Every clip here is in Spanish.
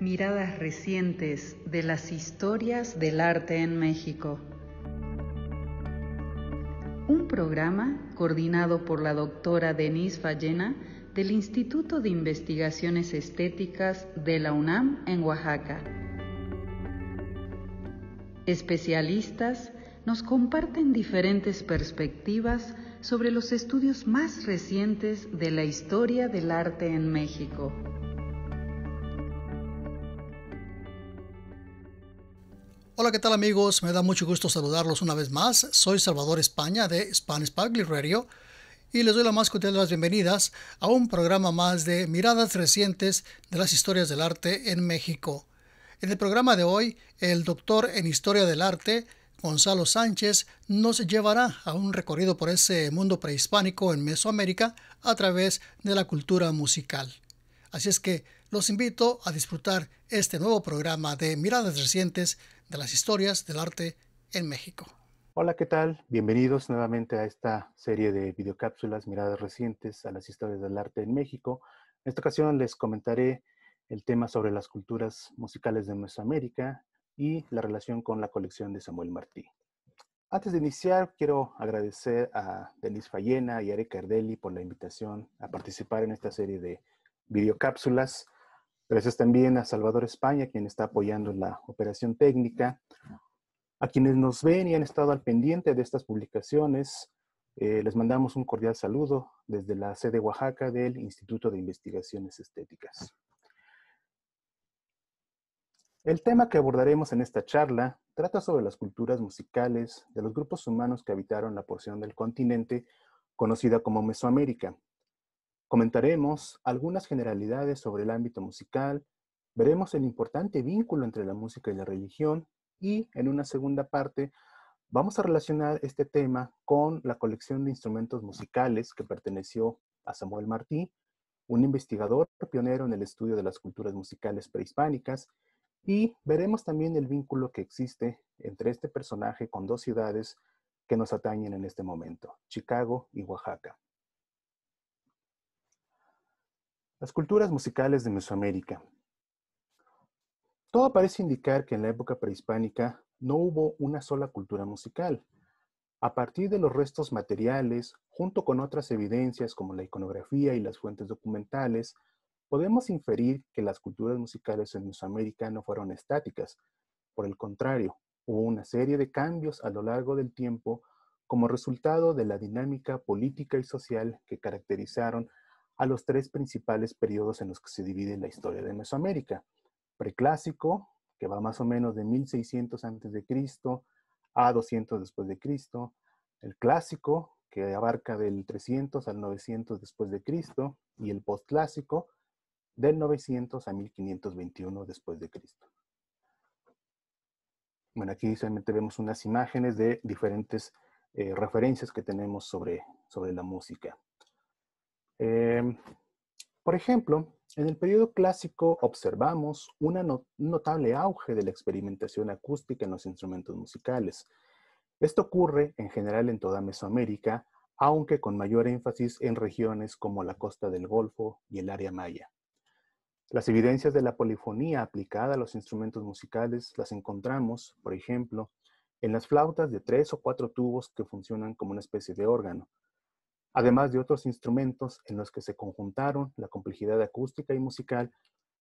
Miradas recientes de las historias del arte en México. Un programa coordinado por la doctora Denise Fallena del Instituto de Investigaciones Estéticas de la UNAM en Oaxaca. Especialistas nos comparten diferentes perspectivas sobre los estudios más recientes de la historia del arte en México. Hola, ¿qué tal amigos? Me da mucho gusto saludarlos una vez más. Soy Salvador España de Spanish Public Radio y les doy la más cordial de las bienvenidas a un programa más de miradas recientes de las historias del arte en México. En el programa de hoy, el doctor en Historia del Arte, Gonzalo Sánchez, nos llevará a un recorrido por ese mundo prehispánico en Mesoamérica a través de la cultura musical. Así es que los invito a disfrutar este nuevo programa de Miradas Recientes de las historias del arte en México. Hola, ¿qué tal? Bienvenidos nuevamente a esta serie de videocápsulas Miradas Recientes a las historias del arte en México. En esta ocasión les comentaré el tema sobre las culturas musicales de Mesoamérica y la relación con la colección de Samuel Martí. Antes de iniciar, quiero agradecer a Denise Fallena y a Erika Ardeli por la invitación a participar en esta serie de videocápsulas. Gracias también a Salvador España, quien está apoyando la operación técnica. A quienes nos ven y han estado al pendiente de estas publicaciones, eh, les mandamos un cordial saludo desde la sede Oaxaca del Instituto de Investigaciones Estéticas. El tema que abordaremos en esta charla trata sobre las culturas musicales de los grupos humanos que habitaron la porción del continente conocida como Mesoamérica, Comentaremos algunas generalidades sobre el ámbito musical, veremos el importante vínculo entre la música y la religión y en una segunda parte vamos a relacionar este tema con la colección de instrumentos musicales que perteneció a Samuel Martí, un investigador pionero en el estudio de las culturas musicales prehispánicas, y veremos también el vínculo que existe entre este personaje con dos ciudades que nos atañen en este momento, Chicago y Oaxaca. Las culturas musicales de Mesoamérica. Todo parece indicar que en la época prehispánica no hubo una sola cultura musical. A partir de los restos materiales, junto con otras evidencias como la iconografía y las fuentes documentales, podemos inferir que las culturas musicales en Mesoamérica no fueron estáticas. Por el contrario, hubo una serie de cambios a lo largo del tiempo como resultado de la dinámica política y social que caracterizaron a los tres principales periodos en los que se divide la historia de Mesoamérica. Preclásico, que va más o menos de 1600 a.C. a 200 después de Cristo. El clásico, que abarca del 300 al 900 después de Cristo. Y el postclásico, del 900 a 1521 después. Bueno, aquí solamente vemos unas imágenes de diferentes eh, referencias que tenemos sobre, sobre la música. Em, por ejemplo, en el periodo clásico observamos un notable auge de la experimentación acústica en los instrumentos musicales. Esto ocurre en general en toda Mesoamérica, aunque con mayor énfasis en regiones como la costa del Golfo y el área maya. Las evidencias de la polifonía aplicada a los instrumentos musicales las encontramos, por ejemplo, en las flautas de tres o cuatro tubos que funcionan como una especie de órgano, además de otros instrumentos en los que se conjuntaron la complejidad acústica y musical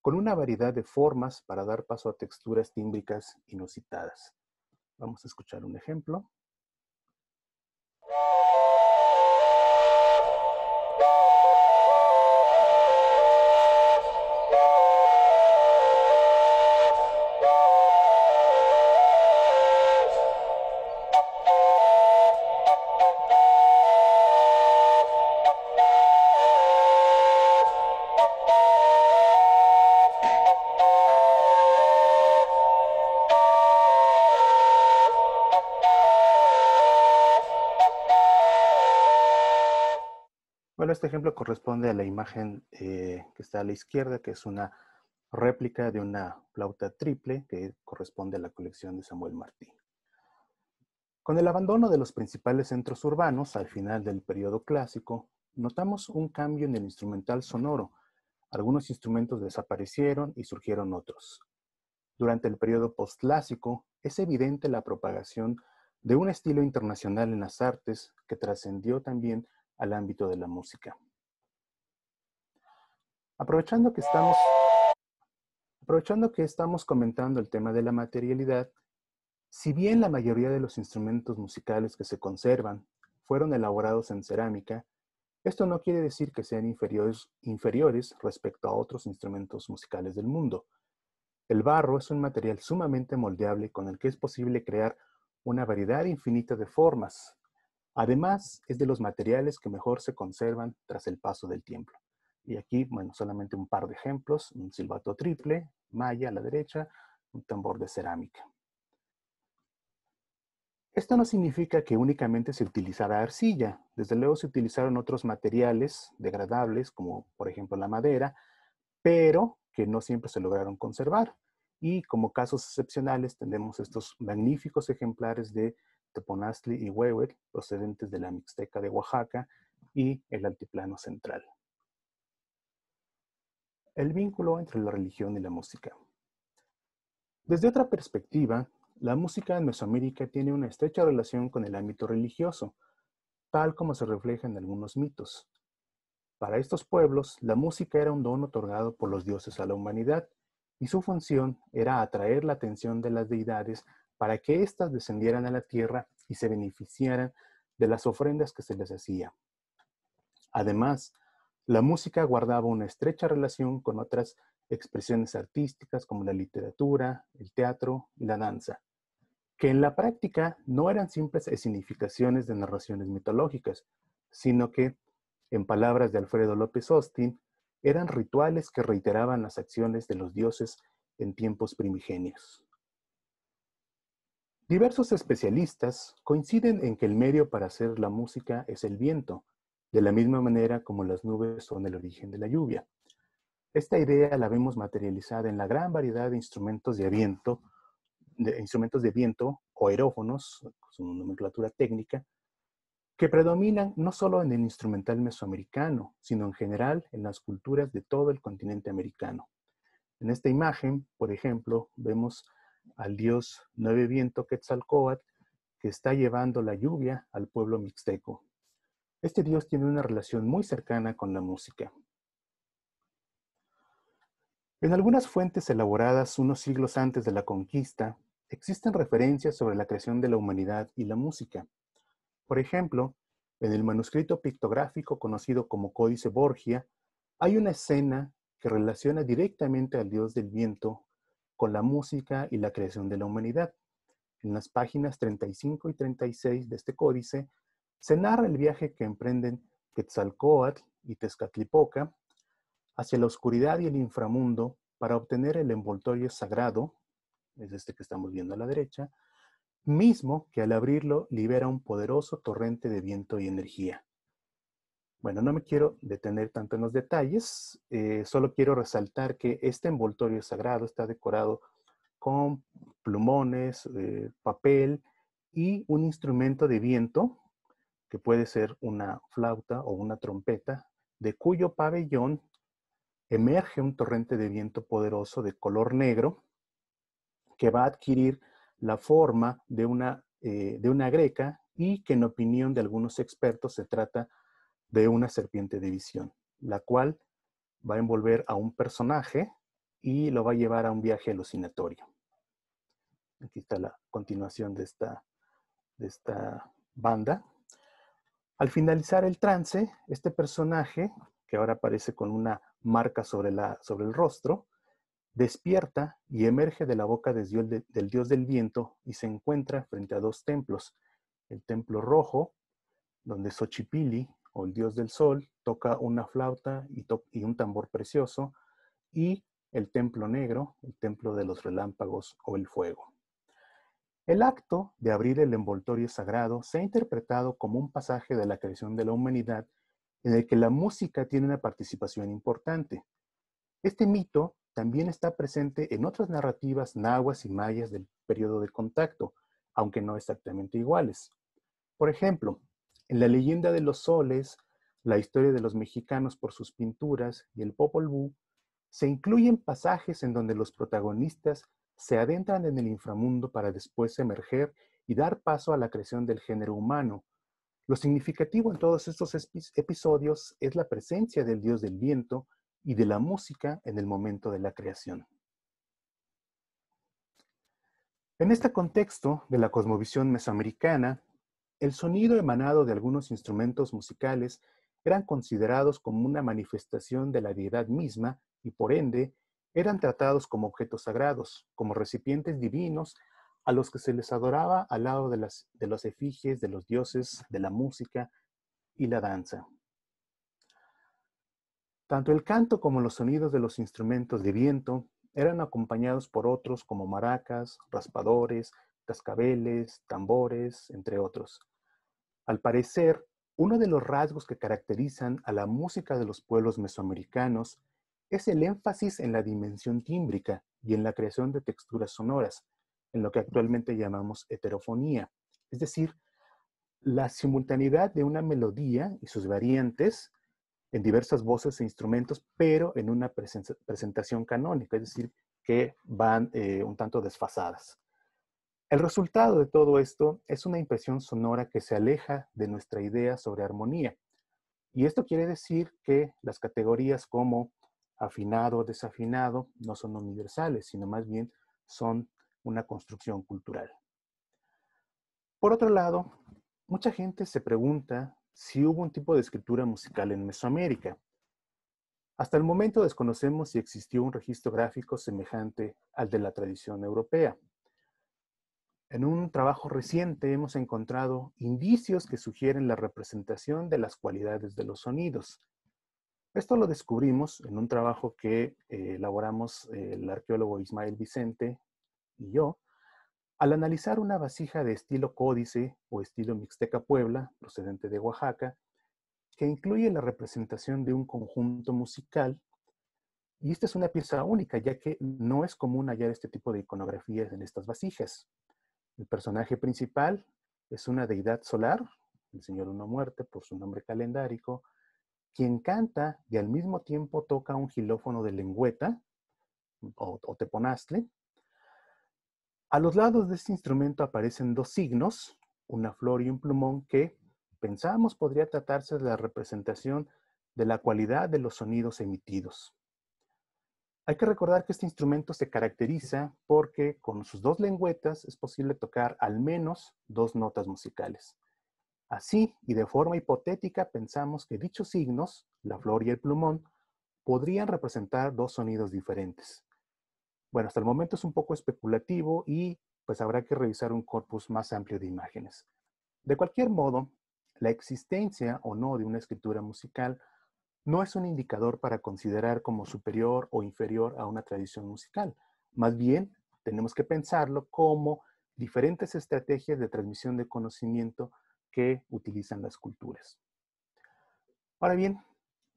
con una variedad de formas para dar paso a texturas tímbricas inusitadas. Vamos a escuchar un ejemplo. Este ejemplo corresponde a la imagen eh, que está a la izquierda, que es una réplica de una flauta triple que corresponde a la colección de Samuel Martí. Con el abandono de los principales centros urbanos al final del periodo clásico, notamos un cambio en el instrumental sonoro, algunos instrumentos desaparecieron y surgieron otros. Durante el periodo postclásico es evidente la propagación de un estilo internacional en las artes que trascendió también al ámbito de la música. Aprovechando que estamos aprovechando que estamos comentando el tema de la materialidad, si bien la mayoría de los instrumentos musicales que se conservan fueron elaborados en cerámica, esto no quiere decir que sean inferiores, inferiores respecto a otros instrumentos musicales del mundo. El barro es un material sumamente moldeable con el que es posible crear una variedad infinita de formas. Además, es de los materiales que mejor se conservan tras el paso del tiempo. Y aquí, bueno, solamente un par de ejemplos, un silbato triple, malla a la derecha, un tambor de cerámica. Esto no significa que únicamente se utilizara arcilla. Desde luego se utilizaron otros materiales degradables, como por ejemplo la madera, pero que no siempre se lograron conservar. Y como casos excepcionales tenemos estos magníficos ejemplares de Teponazli y Huehue, procedentes de la Mixteca de Oaxaca y el Altiplano Central. El vínculo entre la religión y la música. Desde otra perspectiva, la música en Mesoamérica tiene una estrecha relación con el ámbito religioso, tal como se refleja en algunos mitos. Para estos pueblos, la música era un don otorgado por los dioses a la humanidad, y su función era atraer la atención de las deidades para que éstas descendieran a la tierra y se beneficiaran de las ofrendas que se les hacía. Además, la música guardaba una estrecha relación con otras expresiones artísticas como la literatura, el teatro y la danza que en la práctica no eran simples escenificaciones de narraciones mitológicas, sino que, en palabras de Alfredo López Austin, eran rituales que reiteraban las acciones de los dioses en tiempos primigenios. Diversos especialistas coinciden en que el medio para hacer la música es el viento, de la misma manera como las nubes son el origen de la lluvia. Esta idea la vemos materializada en la gran variedad de instrumentos de viento de instrumentos de viento o aerófonos, su nomenclatura técnica, que predominan no solo en el instrumental mesoamericano, sino en general en las culturas de todo el continente americano. En esta imagen, por ejemplo, vemos al dios Nueve Viento Quetzalcóatl que está llevando la lluvia al pueblo mixteco. Este dios tiene una relación muy cercana con la música. En algunas fuentes elaboradas unos siglos antes de la conquista, existen referencias sobre la creación de la humanidad y la música. Por ejemplo, en el manuscrito pictográfico conocido como Códice Borgia, hay una escena que relaciona directamente al dios del viento con la música y la creación de la humanidad. En las páginas 35 y 36 de este códice se narra el viaje que emprenden Quetzalcoatl y Tezcatlipoca hacia la oscuridad y el inframundo para obtener el envoltorio sagrado es este que estamos viendo a la derecha, mismo que al abrirlo libera un poderoso torrente de viento y energía. Bueno, no me quiero detener tanto en los detalles, eh, solo quiero resaltar que este envoltorio sagrado está decorado con plumones, eh, papel y un instrumento de viento, que puede ser una flauta o una trompeta, de cuyo pabellón emerge un torrente de viento poderoso de color negro que va a adquirir la forma de una, eh, de una greca y que en opinión de algunos expertos se trata de una serpiente de visión, la cual va a envolver a un personaje y lo va a llevar a un viaje alucinatorio. Aquí está la continuación de esta, de esta banda. Al finalizar el trance, este personaje, que ahora aparece con una marca sobre, la, sobre el rostro, despierta y emerge de la boca del dios del viento y se encuentra frente a dos templos. El templo rojo, donde Xochipili, el dios del sol, toca una flauta y, y un tambor precioso, y el templo negro, el templo de los relámpagos o el fuego. El acto de abrir el envoltorio sagrado se ha interpretado como un pasaje de la creación de la humanidad en el que la música tiene una participación importante. Este mito también está presente en otras narrativas nahuas y mayas del periodo de contacto, aunque no exactamente iguales. Por ejemplo, en la leyenda de los soles, la historia de los mexicanos por sus pinturas y el Popol Vuh, se incluyen pasajes en donde los protagonistas se adentran en el inframundo para después emerger y dar paso a la creación del género humano. Lo significativo en todos estos episodios es la presencia del dios del viento y de la música en el momento de la creación. En este contexto de la cosmovisión mesoamericana, el sonido emanado de algunos instrumentos musicales eran considerados como una manifestación de la deidad misma y por ende eran tratados como objetos sagrados, como recipientes divinos a los que se les adoraba al lado de, las, de efigies de los dioses, de la música y la danza. Tanto el canto como los sonidos de los instrumentos de viento eran acompañados por otros como maracas, raspadores, cascabeles, tambores, entre otros. Al parecer, uno de los rasgos que caracterizan a la música de los pueblos mesoamericanos es el énfasis en la dimensión tímbrica y en la creación de texturas sonoras, en lo que actualmente llamamos heterofonía, es decir, la simultaneidad de una melodía y sus variantes en diversas voces e instrumentos, pero en una presentación canónica, es decir, que van eh, un tanto desfasadas. El resultado de todo esto es una impresión sonora que se aleja de nuestra idea sobre armonía. Y esto quiere decir que las categorías como afinado o desafinado no son universales, sino más bien son una construcción cultural. Por otro lado, mucha gente se pregunta si hubo un tipo de escritura musical en Mesoamérica. Hasta el momento desconocemos si existió un registro gráfico semejante al de la tradición europea. En un trabajo reciente hemos encontrado indicios que sugieren la representación de las cualidades de los sonidos. Esto lo descubrimos en un trabajo que eh, elaboramos eh, el arqueólogo Ismael Vicente y yo, al analizar una vasija de estilo códice o estilo Mixteca Puebla, procedente de Oaxaca, que incluye la representación de un conjunto musical. Y esta es una pieza única, ya que no es común hallar este tipo de iconografías en estas vasijas. El personaje principal es una deidad solar, el Señor Uno Muerte por su nombre calendárico, quien canta y al mismo tiempo toca un gilófono de lengüeta o, o teponastle. A los lados de este instrumento aparecen dos signos, una flor y un plumón que pensamos podría tratarse de la representación de la cualidad de los sonidos emitidos. Hay que recordar que este instrumento se caracteriza porque con sus dos lengüetas es posible tocar al menos dos notas musicales. Así, y de forma hipotética, pensamos que dichos signos, la flor y el plumón, podrían representar dos sonidos diferentes. Bueno, hasta el momento es un poco especulativo y pues habrá que revisar un corpus más amplio de imágenes. De cualquier modo, la existencia o no de una escritura musical no es un indicador para considerar como superior o inferior a una tradición musical. Más bien, tenemos que pensarlo como diferentes estrategias de transmisión de conocimiento que utilizan las culturas. Ahora bien,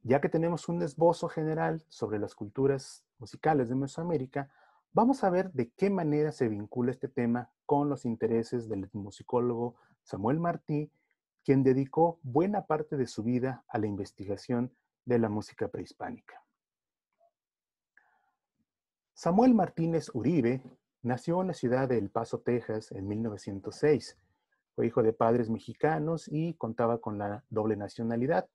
ya que tenemos un esbozo general sobre las culturas musicales de Mesoamérica, vamos a ver de qué manera se vincula este tema con los intereses del musicólogo Samuel Martí, quien dedicó buena parte de su vida a la investigación de la música prehispánica. Samuel Martínez Uribe nació en la ciudad de El Paso, Texas, en 1906. Fue hijo de padres mexicanos y contaba con la doble nacionalidad,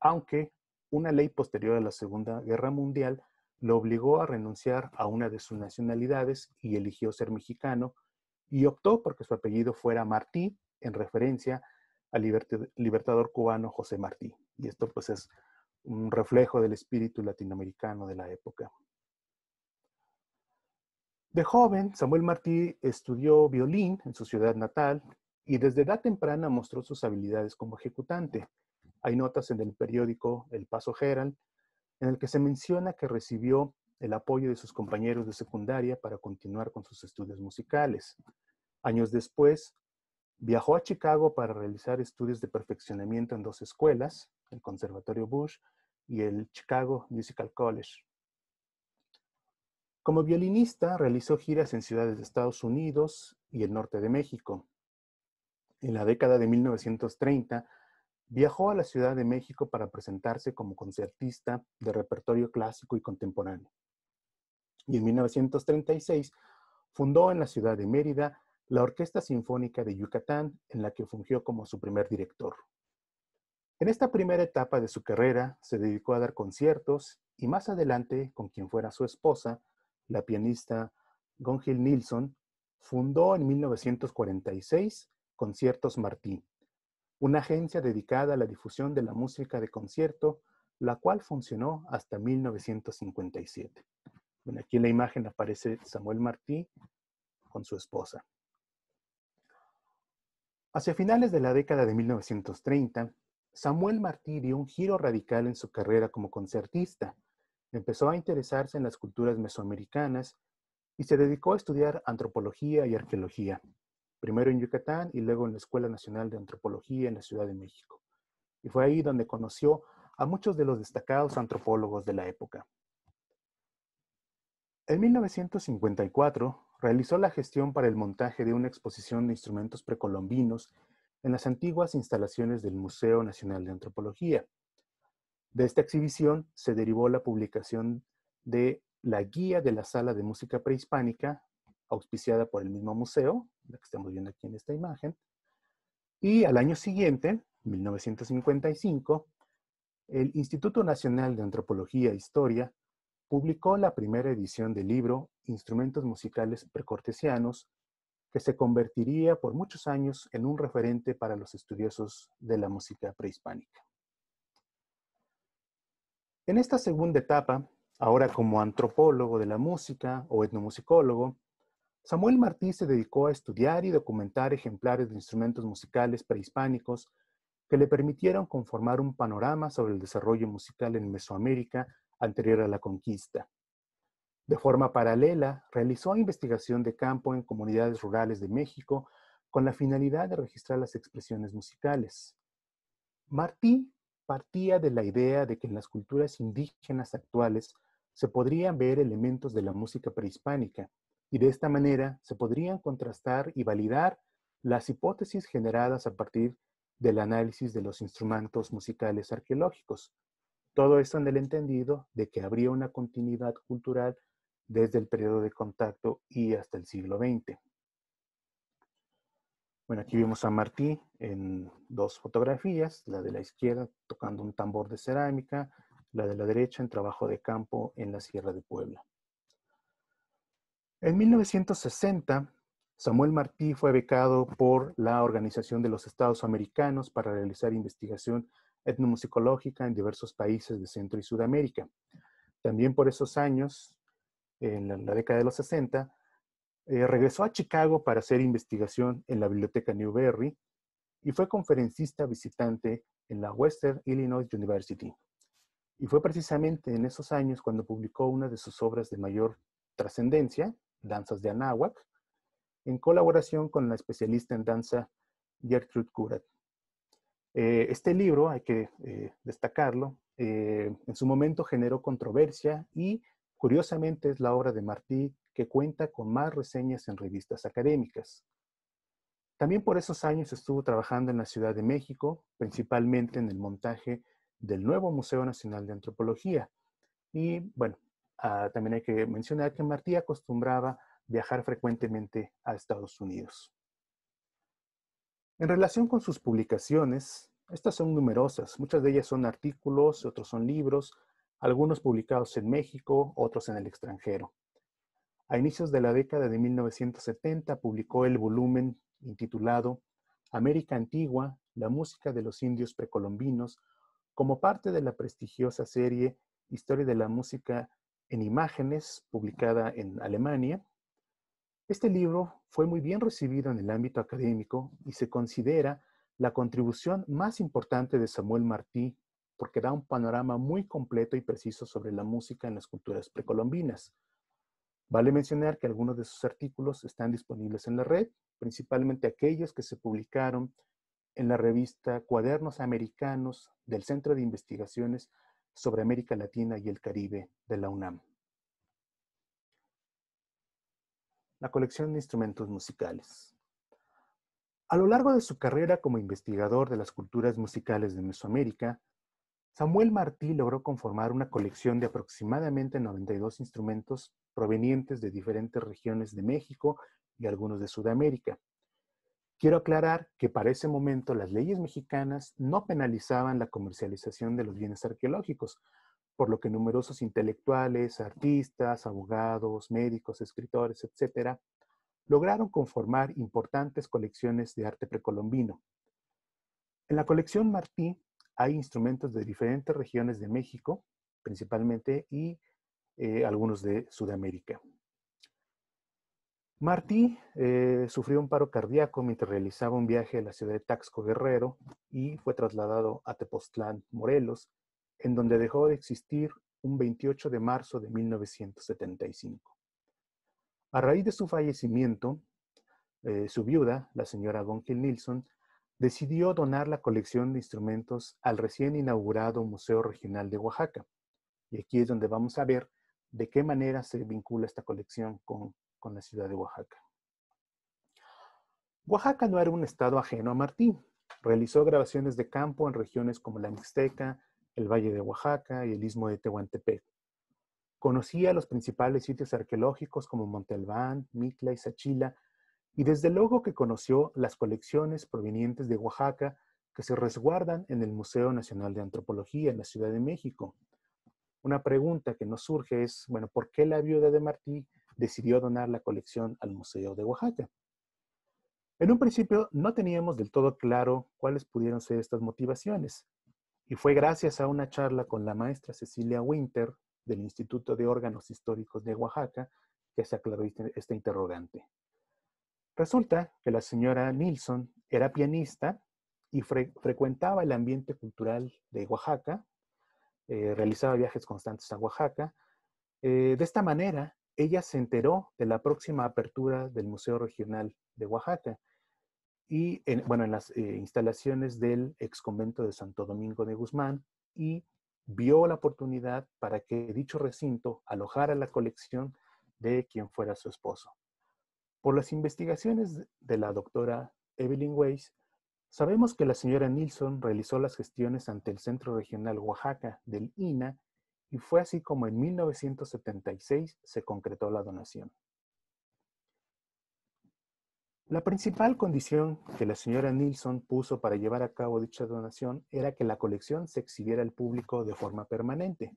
aunque una ley posterior a la Segunda Guerra Mundial lo obligó a renunciar a una de sus nacionalidades y eligió ser mexicano y optó porque su apellido fuera Martí en referencia al libertador cubano José Martí. Y esto pues es un reflejo del espíritu latinoamericano de la época. De joven, Samuel Martí estudió violín en su ciudad natal y desde edad temprana mostró sus habilidades como ejecutante. Hay notas en el periódico El Paso Herald en el que se menciona que recibió el apoyo de sus compañeros de secundaria para continuar con sus estudios musicales. Años después, viajó a Chicago para realizar estudios de perfeccionamiento en dos escuelas, el Conservatorio Bush y el Chicago Musical College. Como violinista, realizó giras en ciudades de Estados Unidos y el norte de México. En la década de 1930, viajó a la Ciudad de México para presentarse como concertista de repertorio clásico y contemporáneo. Y en 1936 fundó en la ciudad de Mérida la Orquesta Sinfónica de Yucatán, en la que fungió como su primer director. En esta primera etapa de su carrera se dedicó a dar conciertos y más adelante, con quien fuera su esposa, la pianista Gongil Nilsson, fundó en 1946 Conciertos Martí, una agencia dedicada a la difusión de la música de concierto, la cual funcionó hasta 1957. aquí en la imagen aparece Samuel Martí con su esposa. Hacia finales de la década de 1930, Samuel Martí dio un giro radical en su carrera como concertista. Empezó a interesarse en las culturas mesoamericanas y se dedicó a estudiar antropología y arqueología, primero en Yucatán y luego en la Escuela Nacional de Antropología en la Ciudad de México. Y fue ahí donde conoció a muchos de los destacados antropólogos de la época. En 1954 realizó la gestión para el montaje de una exposición de instrumentos precolombinos en las antiguas instalaciones del Museo Nacional de Antropología. De esta exhibición se derivó la publicación de la Guía de la Sala de Música Prehispánica, auspiciada por el mismo museo, la que estamos viendo aquí en esta imagen. Y al año siguiente, 1955, el Instituto Nacional de Antropología e Historia publicó la primera edición del libro Instrumentos Musicales Precortesianos, que se convertiría por muchos años en un referente para los estudiosos de la música prehispánica. En esta segunda etapa, ahora como antropólogo de la música o etnomusicólogo, Samuel Martí se dedicó a estudiar y documentar ejemplares de instrumentos musicales prehispánicos que le permitieron conformar un panorama sobre el desarrollo musical en Mesoamérica anterior a la conquista. De forma paralela, realizó investigación de campo en comunidades rurales de México con la finalidad de registrar las expresiones musicales. Martí partía de la idea de que en las culturas indígenas actuales se podrían ver elementos de la música prehispánica y de esta manera se podrían contrastar y validar las hipótesis generadas a partir del análisis de los instrumentos musicales arqueológicos. Todo esto en el entendido de que habría una continuidad cultural desde el periodo de contacto y hasta el siglo XX. Bueno, aquí vemos a Martí en dos fotografías, la de la izquierda tocando un tambor de cerámica, la de la derecha en trabajo de campo en la Sierra de Puebla. En 1960, Samuel Martí fue becado por la Organización de los Estados Americanos para realizar investigación etnomusicológica en diversos países de Centro y Sudamérica. También por esos años, en la, década de los 60, eh, regresó a Chicago para hacer investigación en la Biblioteca Newberry y fue conferencista visitante en la Western Illinois University. Y fue precisamente en esos años cuando publicó una de sus obras de mayor trascendencia, Danzas de Anáhuac, en colaboración con la especialista en danza Gertrude Kurat. Eh, este libro, hay que eh, destacarlo, eh, en su momento generó controversia y curiosamente es la obra de Martí que cuenta con más reseñas en revistas académicas. También por esos años estuvo trabajando en la Ciudad de México, principalmente en el montaje del nuevo Museo Nacional de Antropología. Y bueno, Ah, también hay que mencionar que Martí acostumbraba viajar frecuentemente a Estados Unidos. En relación con sus publicaciones, estas son numerosas. Muchas de ellas son artículos, otros son libros, algunos publicados en México, otros en el extranjero. A inicios de la década de 1970 publicó el volumen intitulado América Antigua, la música de los indios precolombinos, como parte de la prestigiosa serie Historia de la música en imágenes, publicada en Alemania. Este libro fue muy bien recibido en el ámbito académico y se considera la contribución más importante de Samuel Martí porque da un panorama muy completo y preciso sobre la música en las culturas precolombinas. Vale mencionar que algunos de sus artículos están disponibles en la red, principalmente aquellos que se publicaron en la revista Cuadernos Americanos del Centro de Investigaciones sobre América Latina y el Caribe de la UNAM. La colección de instrumentos musicales. A lo largo de su carrera como investigador de las culturas musicales de Mesoamérica, Samuel Martí logró conformar una colección de aproximadamente 92 instrumentos provenientes de diferentes regiones de México y algunos de Sudamérica. Quiero aclarar que para ese momento las leyes mexicanas no penalizaban la comercialización de los bienes arqueológicos, por lo que numerosos intelectuales, artistas, abogados, médicos, escritores, etcétera, lograron conformar importantes colecciones de arte precolombino. En la colección Martí hay instrumentos de diferentes regiones de México, principalmente, y eh, algunos de Sudamérica. Martí eh, sufrió un paro cardíaco mientras realizaba un viaje a la ciudad de Taxco Guerrero y fue trasladado a Tepoztlán, Morelos, en donde dejó de existir un 28 de marzo de 1975. A raíz de su fallecimiento, eh, su viuda, la señora Gonquil Nilsson, decidió donar la colección de instrumentos al recién inaugurado Museo Regional de Oaxaca. Y aquí es donde vamos a ver de qué manera se vincula esta colección con, la ciudad de Oaxaca. Oaxaca no era un estado ajeno a Martí. Realizó grabaciones de campo en regiones como la Mixteca, el Valle de Oaxaca y el Istmo de Tehuantepec. Conocía los principales sitios arqueológicos como Monte Albán, Mitla y Sachila, y desde luego que conoció las colecciones provenientes de Oaxaca que se resguardan en el Museo Nacional de Antropología en la Ciudad de México. Una pregunta que nos surge es, bueno, ¿por qué la viuda de Martí decidió donar la colección al Museo de Oaxaca? En un principio no teníamos del todo claro cuáles pudieron ser estas motivaciones, y fue gracias a una charla con la maestra Cecilia Winter, del Instituto de Órganos Históricos de Oaxaca que se aclaró este, este interrogante. Resulta que la señora Nilsson era pianista y frecuentaba el ambiente cultural de Oaxaca, eh, realizaba viajes constantes a Oaxaca. Eh, de esta manera, ella se enteró de la próxima apertura del Museo Regional de Oaxaca y, en, bueno, en las eh, instalaciones del ex convento de Santo Domingo de Guzmán y vio la oportunidad para que dicho recinto alojara la colección de quien fuera su esposo. Por las investigaciones de la doctora Evelyn Weiss, sabemos que la señora Nilsson realizó las gestiones ante el Centro Regional Oaxaca del INA y fue así como en 1976 se concretó la donación. La principal condición que la señora Nilsson puso para llevar a cabo dicha donación era que la colección se exhibiera al público de forma permanente.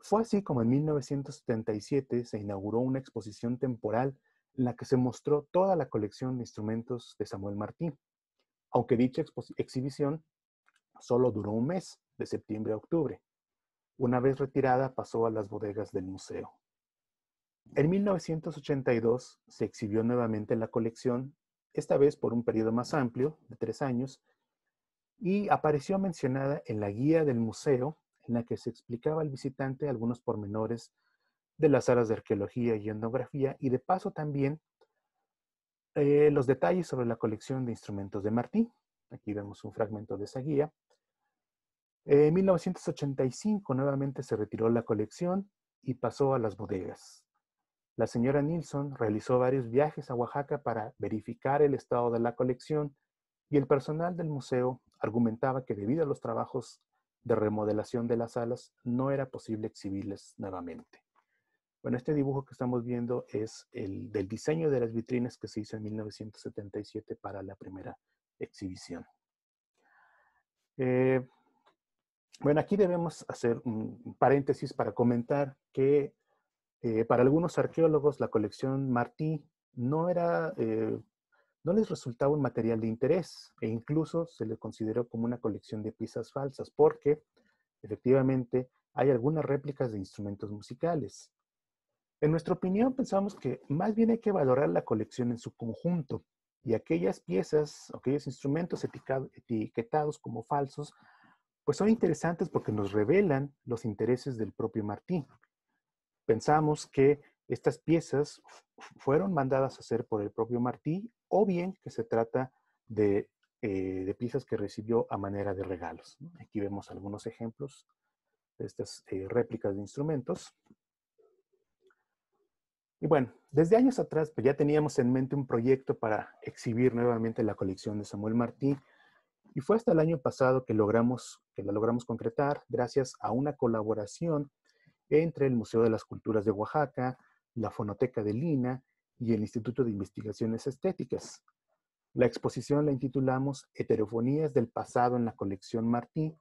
Fue así como en 1977 se inauguró una exposición temporal en la que se mostró toda la colección de instrumentos de Samuel Martín, aunque dicha exhibición solo duró un mes, de septiembre a octubre. Una vez retirada pasó a las bodegas del museo. En 1982 se exhibió nuevamente la colección, esta vez por un periodo más amplio, de tres años, y apareció mencionada en la guía del museo, en la que se explicaba al visitante algunos pormenores de las áreas de arqueología y etnografía, y de paso también eh, los detalles sobre la colección de instrumentos de Martí. Aquí vemos un fragmento de esa guía. En 1985 nuevamente se retiró la colección y pasó a las bodegas. La señora Nilsson realizó varios viajes a Oaxaca para verificar el estado de la colección y el personal del museo argumentaba que debido a los trabajos de remodelación de las salas no era posible exhibirles nuevamente. Bueno, este dibujo que estamos viendo es el del diseño de las vitrinas que se hizo en 1977 para la primera exhibición. Eh, bueno, aquí debemos hacer un paréntesis para comentar que eh, para algunos arqueólogos, la colección Martí no era, eh, no les resultaba un material de interés e incluso se le consideró como una colección de piezas falsas porque efectivamente hay algunas réplicas de instrumentos musicales. En nuestra opinión, pensamos que más bien hay que valorar la colección en su conjunto y aquellas piezas, aquellos instrumentos etiquetados como falsos, pues son interesantes porque nos revelan los intereses del propio Martí pensamos que estas piezas fueron mandadas a hacer por el propio Martí o bien que se trata de, eh, piezas que recibió a manera de regalos. Aquí vemos algunos ejemplos de estas eh, réplicas de instrumentos. Y bueno, desde años atrás pues ya teníamos en mente un proyecto para exhibir nuevamente la colección de Samuel Martí y fue hasta el año pasado que logramos que la logramos concretar gracias a una colaboración entre el Museo de las Culturas de Oaxaca, la Fonoteca de Lina y el Instituto de Investigaciones Estéticas. La exposición la intitulamos Heterofonías del pasado en la colección Martí,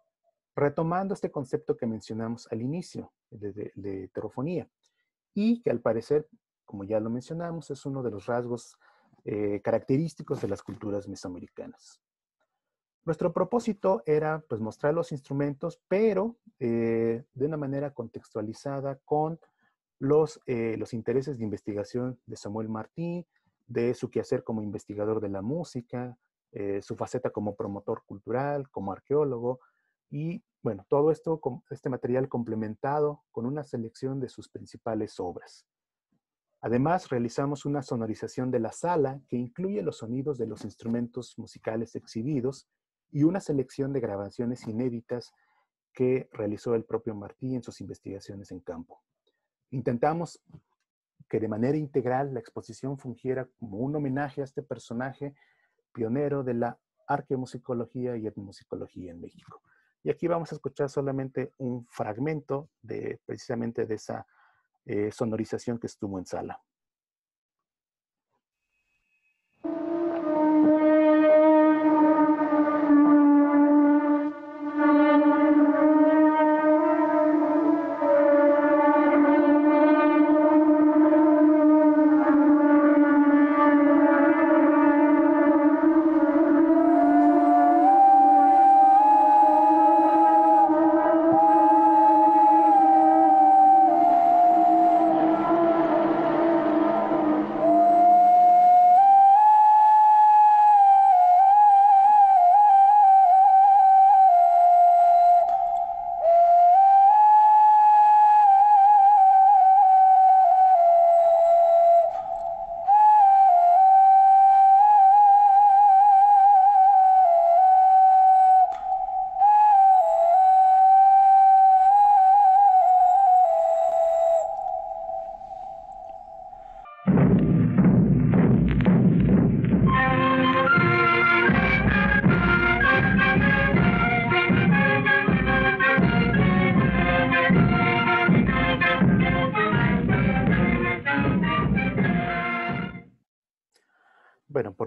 retomando este concepto que mencionamos al inicio de, de heterofonía y que al parecer como ya lo mencionamos, es uno de los rasgos eh, característicos de las culturas mesoamericanas. Nuestro propósito era pues, mostrar los instrumentos, pero eh, de una manera contextualizada con los, eh, los intereses de investigación de Samuel Martí, de su quehacer como investigador de la música, su faceta como promotor cultural, como arqueólogo, y bueno, todo esto, este material complementado con una selección de sus principales obras. Además, realizamos una sonorización de la sala que incluye los sonidos de los instrumentos musicales exhibidos y una selección de grabaciones inéditas que realizó el propio Martí en sus investigaciones en campo. Intentamos que de manera integral la exposición fungiera como un homenaje a este personaje pionero de la arqueomusicología y etnomusicología en México. Y aquí vamos a escuchar solamente un fragmento de precisamente de esa eh, sonorización que estuvo en sala.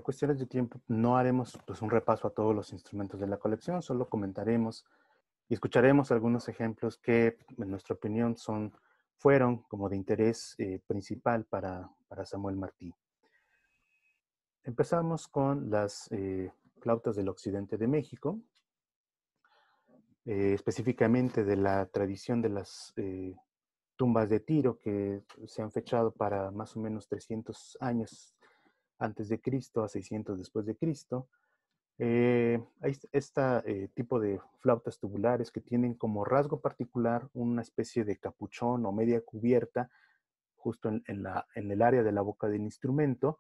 Cuestiones de tiempo no haremos pues, un repaso a todos los instrumentos de la colección, solo comentaremos y escucharemos algunos ejemplos que, en nuestra opinión, son, fueron como de interés eh, principal para, para, Samuel Martí. Empezamos con las eh, flautas del occidente de México, eh, específicamente de la tradición de las tumbas de Tiro que se han fechado para más o menos 300 años antes de Cristo a 600 después de Cristo. Eh, hay este tipo de flautas tubulares que tienen como rasgo particular una especie de capuchón o media cubierta justo en, el área de la boca del instrumento,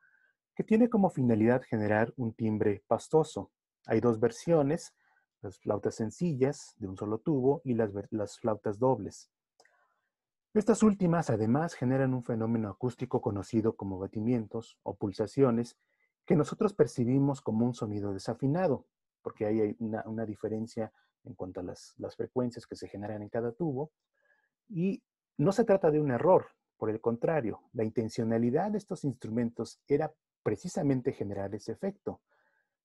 que tiene como finalidad generar un timbre pastoso. Hay dos versiones, las flautas sencillas de un solo tubo y las flautas dobles. Estas últimas además generan un fenómeno acústico conocido como batimientos o pulsaciones que nosotros percibimos como un sonido desafinado, porque hay una, diferencia en cuanto a las, frecuencias que se generan en cada tubo. Y no se trata de un error, por el contrario, la intencionalidad de estos instrumentos era precisamente generar ese efecto.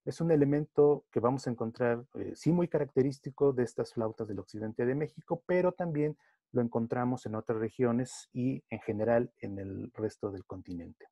Es un elemento que vamos a encontrar, eh, sí, muy característico de estas flautas del occidente de México, pero también lo encontramos en otras regiones y en general en el resto del continente.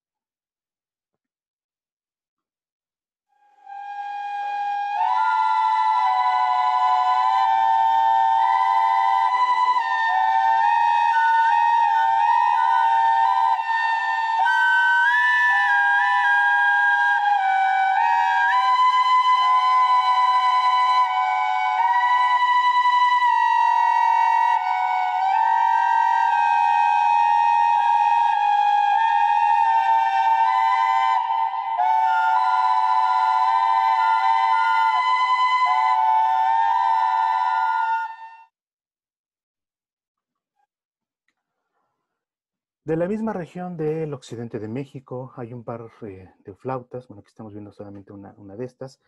De la misma región del occidente de México hay un par eh, de flautas, bueno, aquí estamos viendo solamente una, de estas,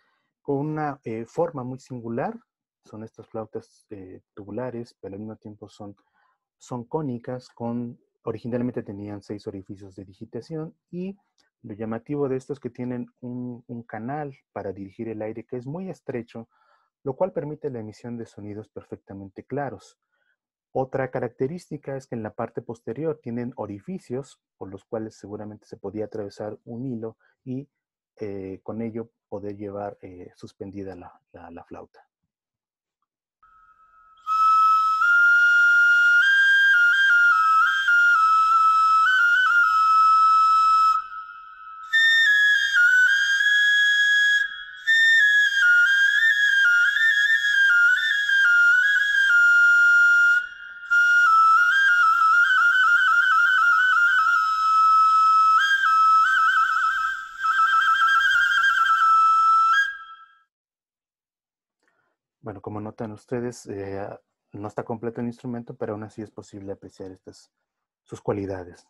con una eh, forma muy singular. Son estas flautas eh, tubulares, pero al mismo tiempo son, son cónicas, con, originalmente tenían seis orificios de digitación y lo llamativo de esto es que tienen un, un canal para dirigir el aire que es muy estrecho, lo cual permite la emisión de sonidos perfectamente claros. Otra característica es que en la parte posterior tienen orificios por los cuales seguramente se podía atravesar un hilo y eh, con ello poder llevar eh, suspendida la flauta. Como notan ustedes, eh, no está completo el instrumento, pero aún así es posible apreciar estas, sus cualidades.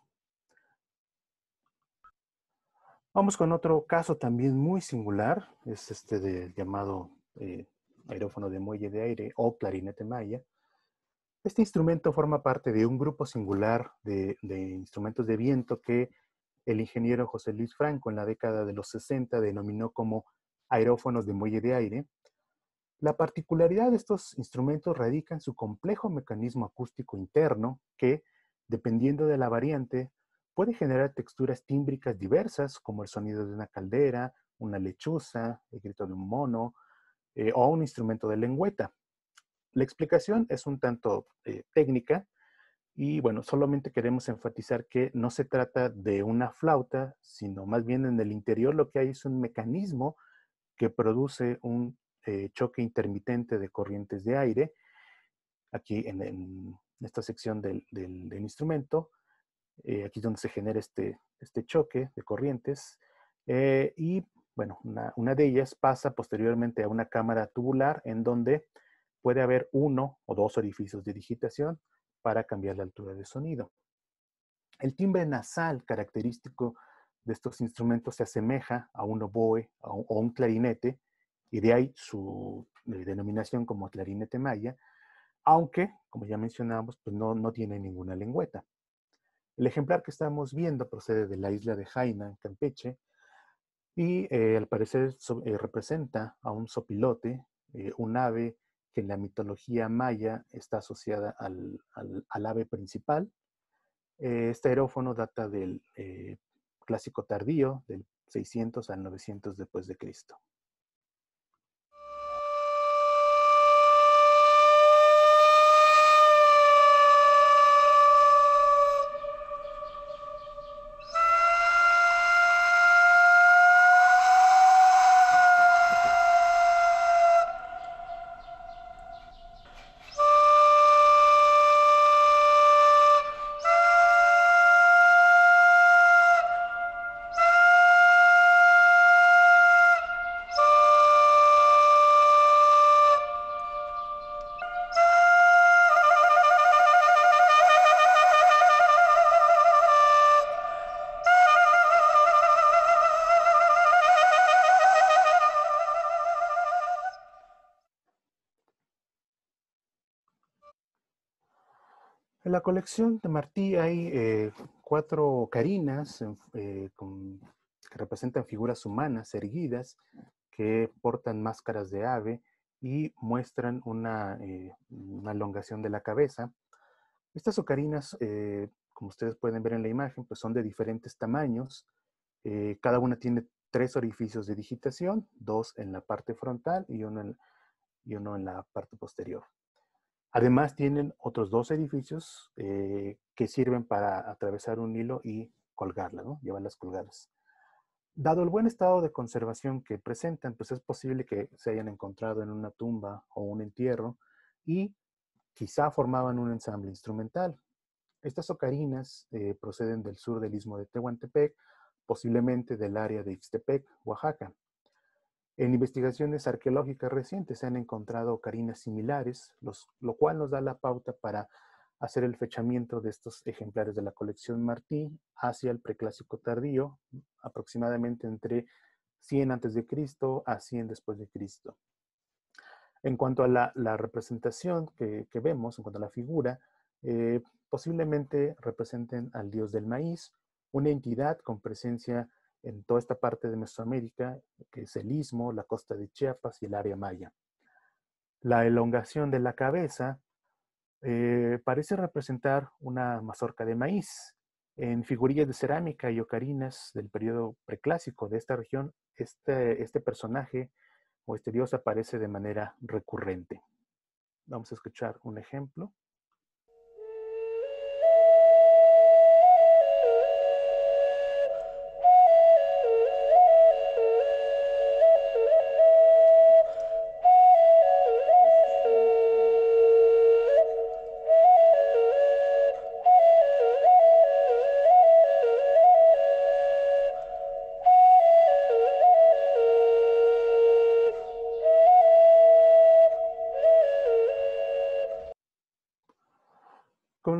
Vamos con otro caso también muy singular, es este del llamado eh, aerófono de muelle de aire o clarinete maya. Este instrumento forma parte de un grupo singular de, de, instrumentos de viento que el ingeniero José Luis Franco en la década de los 60 denominó como aerófonos de muelle de aire la particularidad de estos instrumentos radica en su complejo mecanismo acústico interno que, dependiendo de la variante, puede generar texturas tímbricas diversas como el sonido de una caldera, una lechuza, el grito de un mono eh, o un instrumento de lengüeta. La explicación es un tanto eh, técnica y bueno, solamente queremos enfatizar que no se trata de una flauta, sino más bien en el interior lo que hay es un mecanismo que produce un eh, choque intermitente de corrientes de aire, aquí en, esta sección del, instrumento, eh, aquí es donde se genera este, este choque de corrientes, eh, y bueno, una, de ellas pasa posteriormente a una cámara tubular en donde puede haber uno o dos orificios de digitación para cambiar la altura de sonido. El timbre nasal característico de estos instrumentos se asemeja a un oboe o un clarinete, y de ahí su eh, denominación como clarinete maya, aunque, como ya mencionamos, pues no, no tiene ninguna lengüeta. El ejemplar que estamos viendo procede de la isla de Jaina, en Campeche, y eh, al parecer eh, representa a un sopilote, un ave que en la mitología maya está asociada al, al, ave principal. este aerófono data del clásico tardío, del 600 al 900 después de Cristo. La colección de Martí hay eh, cuatro carinas eh, que representan figuras humanas erguidas que portan máscaras de ave y muestran una, eh, elongación de la cabeza. Estas ocarinas, como ustedes pueden ver en la imagen, pues son de diferentes tamaños. cada una tiene tres orificios de digitación, dos en la parte frontal y uno y uno en la parte posterior. Además tienen otros dos edificios eh, que sirven para atravesar un hilo y colgarla, ¿no? llevarlas colgadas. Dado el buen estado de conservación que presentan, pues es posible que se hayan encontrado en una tumba o un entierro y quizá formaban un ensamble instrumental. Estas ocarinas eh, proceden del sur del istmo de Tehuantepec, posiblemente del área de Ixtepec, Oaxaca. En investigaciones arqueológicas recientes se han encontrado ocarinas similares, lo cual nos da la pauta para hacer el fechamiento de estos ejemplares de la colección Martí hacia el preclásico tardío, aproximadamente entre 100 a.C. a 100 después de Cristo. En cuanto a la, representación que, vemos, en cuanto a la figura, eh, posiblemente representen al dios del maíz, una entidad con presencia en toda esta parte de Mesoamérica, que es el istmo, la costa de Chiapas y el área maya. La elongación de la cabeza eh, parece representar una mazorca de maíz. En figurillas de cerámica y ocarinas del periodo preclásico de esta región, este, este personaje o este dios aparece de manera recurrente. Vamos a escuchar un ejemplo.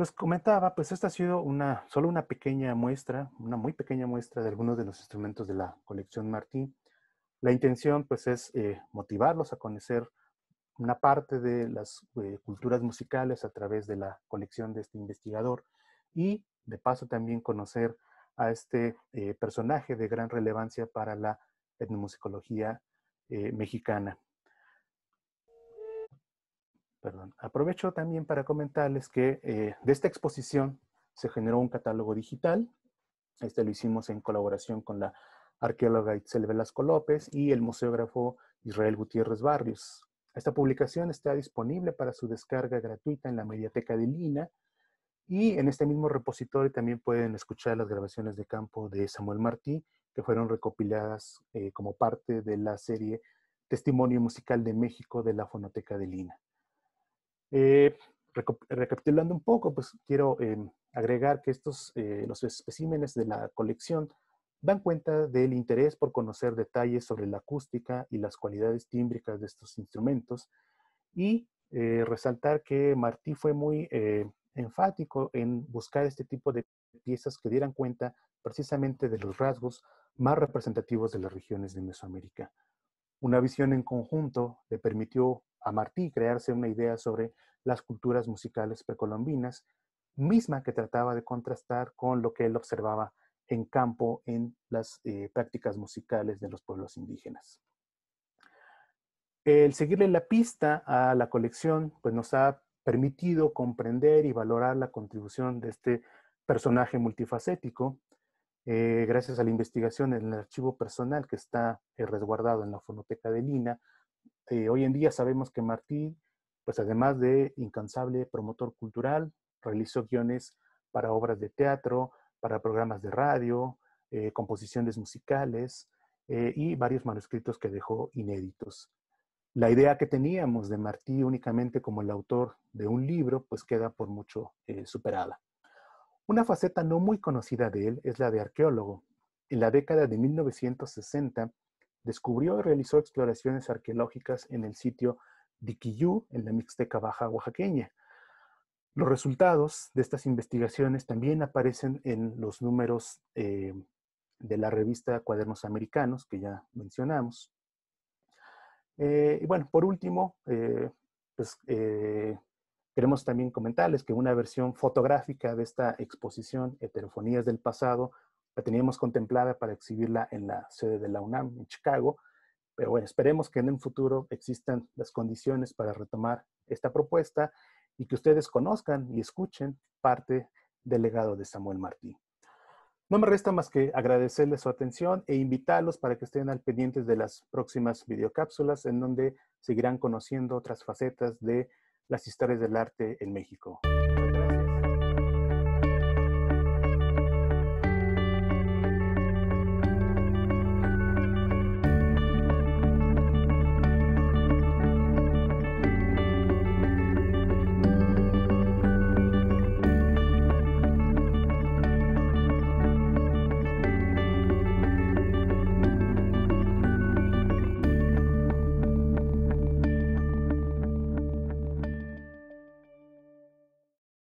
Les comentaba, pues esta ha sido una, solo una pequeña muestra, una muy pequeña muestra de algunos de los instrumentos de la colección Martí. La intención pues es eh, motivarlos a conocer una parte de las eh, culturas musicales a través de la colección de este investigador y de paso también conocer a este eh, personaje de gran relevancia para la etnomusicología mexicana. Perdón. Aprovecho también para comentarles que eh, de esta exposición se generó un catálogo digital. Este lo hicimos en colaboración con la arqueóloga Itzel Velasco López y el museógrafo Israel Gutiérrez Barrios. Esta publicación está disponible para su descarga gratuita en la mediateca de Lina y en este mismo repositorio también pueden escuchar las grabaciones de campo de Samuel Martí que fueron recopiladas eh, como parte de la serie Testimonio Musical de México de la Fonoteca de Lina. Eh, recapitulando un poco, pues quiero em, agregar que estos, eh, los especímenes de la colección dan cuenta del interés por conocer detalles sobre la acústica y las cualidades tímbricas de estos instrumentos y eh, resaltar que Martí fue muy enfático en buscar este tipo de piezas que dieran cuenta precisamente de los rasgos más representativos de las regiones de Mesoamérica. Una visión en conjunto le permitió a Martí crearse una idea sobre las culturas musicales precolombinas, misma que trataba de contrastar con lo que él observaba en campo en las eh, prácticas musicales de los pueblos indígenas. El seguirle la pista a la colección pues nos ha permitido comprender y valorar la contribución de este personaje multifacético, eh, gracias a la investigación en el archivo personal que está eh, resguardado en la fonoteca de Lina, eh, hoy en día sabemos que Martí, pues además de incansable promotor cultural, realizó guiones para obras de teatro, para programas de radio, composiciones musicales y varios manuscritos que dejó inéditos. La idea que teníamos de Martí únicamente como el autor de un libro, pues queda por mucho superada. Una faceta no muy conocida de él es la de arqueólogo. En la década de 1960, descubrió y realizó exploraciones arqueológicas en el sitio Diquiyú, en la Mixteca Baja Oaxaqueña. Los resultados de estas investigaciones también aparecen en los números eh, de la revista Cuadernos Americanos, que ya mencionamos. Eh, y bueno, por último, eh, pues queremos también comentarles que una versión fotográfica de esta exposición, Heterofonías del Pasado, la teníamos contemplada para exhibirla en la sede de la UNAM en Chicago, pero bueno, esperemos que en un futuro existan las condiciones para retomar esta propuesta y que ustedes conozcan y escuchen parte del legado de Samuel Martí. No me resta más que agradecerles su atención e invitarlos para que estén al pendientes de las próximas videocápsulas en donde seguirán conociendo otras facetas de las historias del arte en México.